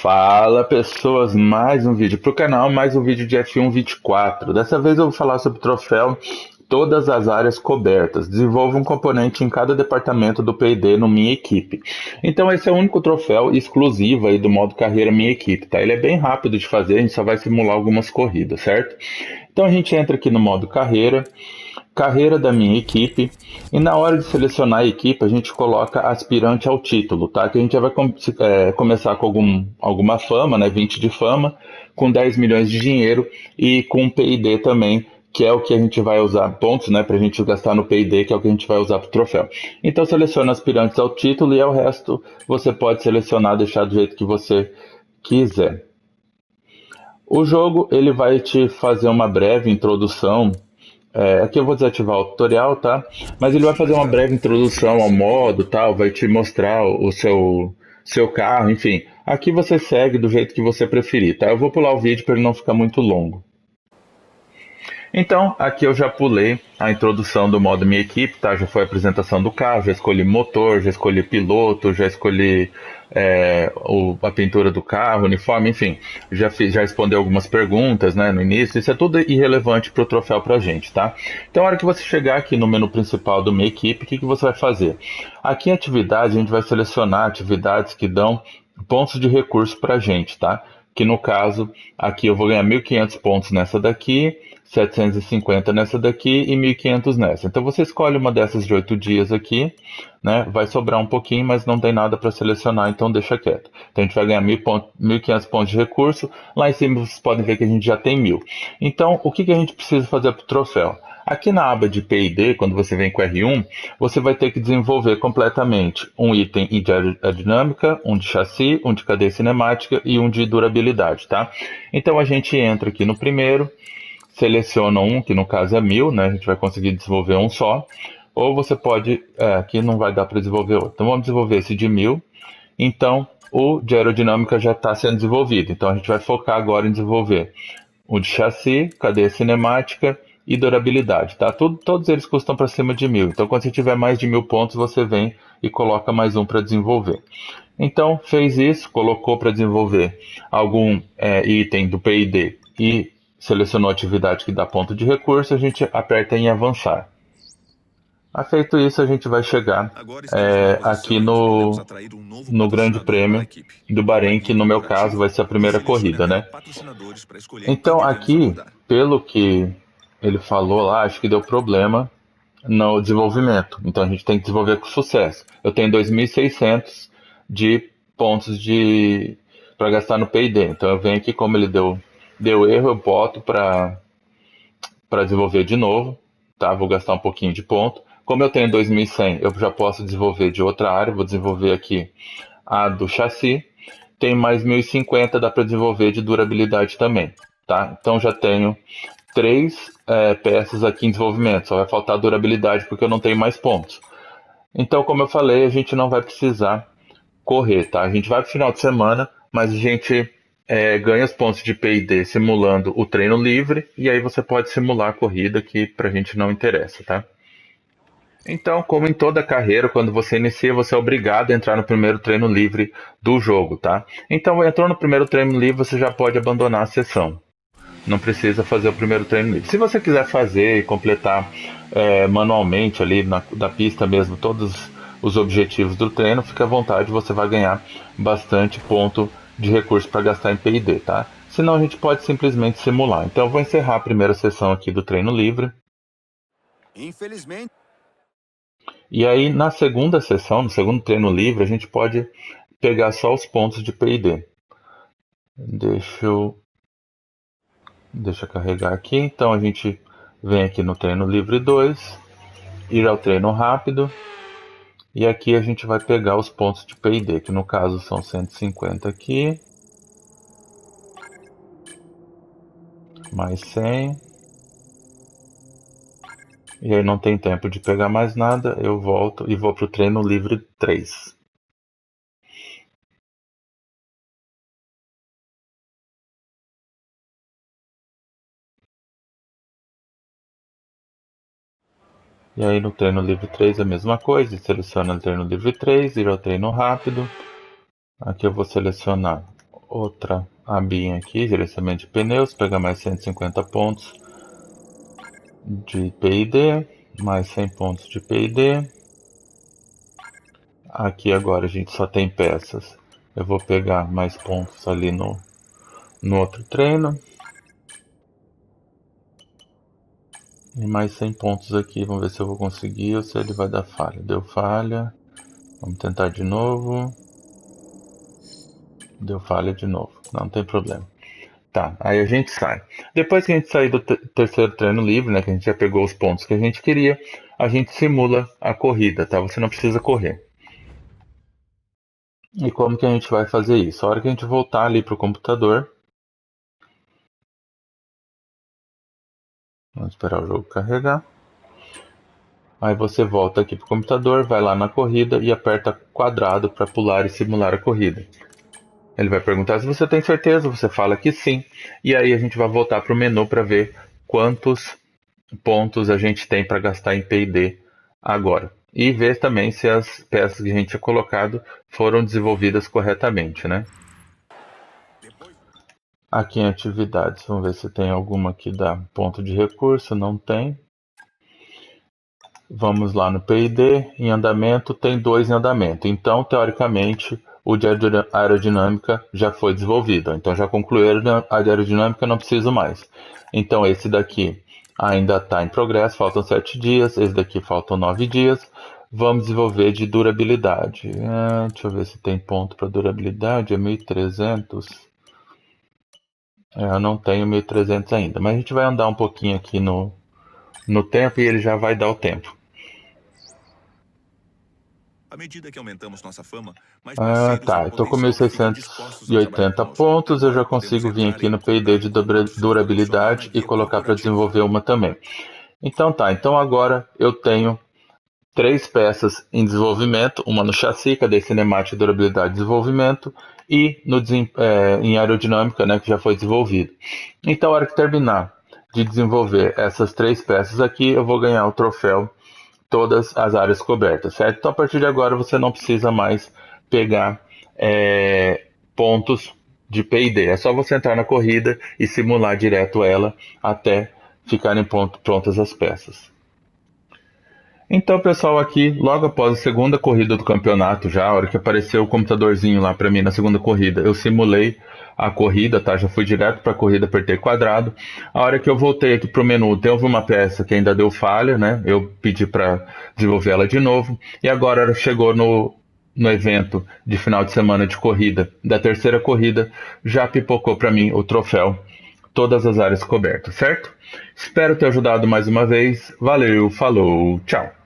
Fala pessoas, mais um vídeo para o canal, mais um vídeo de F1 24. Dessa vez eu vou falar sobre o troféu Todas as áreas cobertas. Desenvolva um componente em cada departamento do P&D no Minha Equipe. Então esse é o único troféu exclusivo aí do modo carreira Minha Equipe, tá? Ele é bem rápido de fazer, a gente só vai simular algumas corridas, certo? Então a gente entra aqui no modo carreira, carreira da minha equipe e na hora de selecionar a equipe a gente coloca aspirante ao título, tá? Que a gente já vai com, é, começar com algum, alguma fama, né? 20 de fama, com 10 milhões de dinheiro e com P&D também, que é o que a gente vai usar, pontos, né? Pra gente gastar no P&D, que é o que a gente vai usar pro troféu. Então seleciona aspirantes ao título e o resto você pode selecionar, deixar do jeito que você quiser. O jogo ele vai te fazer uma breve introdução é, aqui eu vou desativar o tutorial, tá? Mas ele vai fazer uma breve introdução ao modo, tal, vai te mostrar o seu, seu carro, enfim. Aqui você segue do jeito que você preferir, tá? Eu vou pular o vídeo para ele não ficar muito longo. Então, aqui eu já pulei a introdução do modo minha equipe, tá? Já foi a apresentação do carro, já escolhi motor, já escolhi piloto, já escolhi é, o, a pintura do carro, uniforme, enfim. Já, fiz, já respondi algumas perguntas, né, no início. Isso é tudo irrelevante para o troféu pra gente, tá? Então, a hora que você chegar aqui no menu principal do minha equipe, o que, que você vai fazer? Aqui em atividade, a gente vai selecionar atividades que dão pontos de recurso pra gente, tá? Que no caso, aqui eu vou ganhar 1.500 pontos nessa daqui, 750 nessa daqui e 1.500 nessa. Então você escolhe uma dessas de 8 dias aqui, né? Vai sobrar um pouquinho, mas não tem nada para selecionar, então deixa quieto. Então a gente vai ganhar 1.500 pontos de recurso. Lá em cima vocês podem ver que a gente já tem 1.000. Então o que, que a gente precisa fazer para o troféu? Aqui na aba de P&D, quando você vem com R1, você vai ter que desenvolver completamente um item de aerodinâmica, um de chassi, um de cadeia cinemática e um de durabilidade, tá? Então a gente entra aqui no primeiro, seleciona um, que no caso é mil, né? A gente vai conseguir desenvolver um só. Ou você pode, é, aqui não vai dar para desenvolver outro. Então vamos desenvolver esse de mil. Então o de aerodinâmica já está sendo desenvolvido. Então a gente vai focar agora em desenvolver o de chassi, cadeia cinemática e durabilidade, tá? Tudo, todos eles custam para cima de mil. Então quando você tiver mais de mil pontos, você vem e coloca mais um para desenvolver. Então fez isso, colocou para desenvolver algum é, item do PID e Selecionou a atividade que dá ponto de recurso, a gente aperta em avançar. A feito isso, a gente vai chegar é, aqui no, no Grande Prêmio do Bahrein, que no meu caso vai ser a primeira corrida, né? Então aqui, pelo que ele falou lá, acho que deu problema no desenvolvimento. Então a gente tem que desenvolver com sucesso. Eu tenho 2.600 de pontos de para gastar no P&D. Então eu venho aqui como ele deu Deu erro, eu boto para desenvolver de novo, tá? Vou gastar um pouquinho de ponto. Como eu tenho 2100, eu já posso desenvolver de outra área, vou desenvolver aqui a do chassi. Tem mais 1050, dá para desenvolver de durabilidade também, tá? Então já tenho três é, peças aqui em desenvolvimento, só vai faltar durabilidade porque eu não tenho mais pontos. Então, como eu falei, a gente não vai precisar correr, tá? A gente vai pro final de semana, mas a gente é, ganha os pontos de P&D simulando o treino livre e aí você pode simular a corrida que pra gente não interessa, tá? Então, como em toda carreira, quando você inicia, você é obrigado a entrar no primeiro treino livre do jogo, tá? Então, entrou no primeiro treino livre, você já pode abandonar a sessão. Não precisa fazer o primeiro treino livre. Se você quiser fazer e completar é, manualmente ali na da pista mesmo todos os objetivos do treino, fique à vontade, você vai ganhar bastante ponto de recurso para gastar em P&D, tá? Senão a gente pode simplesmente simular. Então eu vou encerrar a primeira sessão aqui do treino livre. Infelizmente. E aí na segunda sessão, no segundo treino livre, a gente pode pegar só os pontos de P&D. Deixa eu Deixa eu carregar aqui. Então a gente vem aqui no treino livre 2, ir ao treino rápido e aqui a gente vai pegar os pontos de P&D, que no caso são 150 aqui. Mais 100. E aí não tem tempo de pegar mais nada, eu volto e vou para o treino livre 3. E aí no treino livre 3 a mesma coisa, seleciona o treino livre 3, ir ao treino rápido. Aqui eu vou selecionar outra abinha aqui, gerenciamento de pneus, pegar mais 150 pontos de PID, mais 100 pontos de PID. Aqui agora a gente só tem peças. Eu vou pegar mais pontos ali no, no outro treino. E mais 100 pontos aqui, vamos ver se eu vou conseguir ou se ele vai dar falha. Deu falha. Vamos tentar de novo. Deu falha de novo. Não tem problema. Tá, aí a gente sai. Depois que a gente sair do terceiro treino livre, né, que a gente já pegou os pontos que a gente queria, a gente simula a corrida, tá? Você não precisa correr. E como que a gente vai fazer isso? A hora que a gente voltar ali para o computador, vamos esperar o jogo carregar. Aí você volta aqui para o computador, vai lá na corrida e aperta quadrado para pular e simular a corrida. Ele vai perguntar se você tem certeza, você fala que sim. E aí a gente vai voltar para o menu para ver quantos pontos a gente tem para gastar em P&D agora. E ver também se as peças que a gente tinha colocado foram desenvolvidas corretamente, né? Aqui em atividades, vamos ver se tem alguma que dá ponto de recurso, não tem. Vamos lá no P&D, em andamento, tem dois em andamento. Então, teoricamente, o de aerodinâmica já foi desenvolvido. Então já concluíram a de aerodinâmica, não preciso mais. Então esse daqui ainda está em progresso, faltam sete dias. Esse daqui faltam nove dias. Vamos desenvolver de durabilidade. É, deixa eu ver se tem ponto para durabilidade. É 1300. É, eu não tenho 1300 ainda, mas a gente vai andar um pouquinho aqui no, no tempo e ele já vai dar o tempo. À medida que aumentamos nossa fama, mais ah, tá. Estou com 1.680 pontos. Eu já consigo vir aqui no P&D de durabilidade e colocar para desenvolver uma também. Então tá. Então agora eu tenho três peças em desenvolvimento, uma no chassi, cadê cinemática, durabilidade e desenvolvimento, e no, é, em aerodinâmica, né, que já foi desenvolvido. Então, a hora que terminar de desenvolver essas três peças aqui, eu vou ganhar o troféu todas as áreas cobertas, certo? Então, a partir de agora, você não precisa mais pegar é, pontos de P&D. É só você entrar na corrida e simular direto ela até ficarem prontas as peças. Então, pessoal, aqui, logo após a segunda corrida do campeonato, já, a hora que apareceu o computadorzinho lá para mim na segunda corrida, eu simulei a corrida, tá? Já fui direto para a corrida, apertei quadrado. A hora que eu voltei aqui pro menu, teve uma peça que ainda deu falha, né? Eu pedi para desenvolver ela de novo. E agora chegou no, no evento de final de semana de corrida, da terceira corrida, já pipocou para mim o troféu, todas as áreas cobertas, certo? Espero ter ajudado mais uma vez. Valeu, falou, tchau.